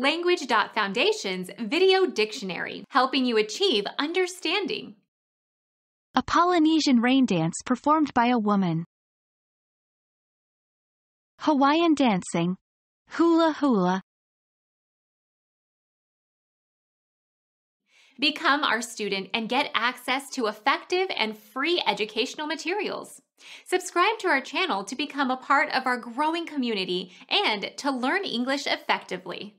Language.Foundation's Video Dictionary, helping you achieve understanding. A Polynesian rain dance performed by a woman. Hawaiian dancing. Hula hula. Become our student and get access to effective and free educational materials. Subscribe to our channel to become a part of our growing community and to learn English effectively.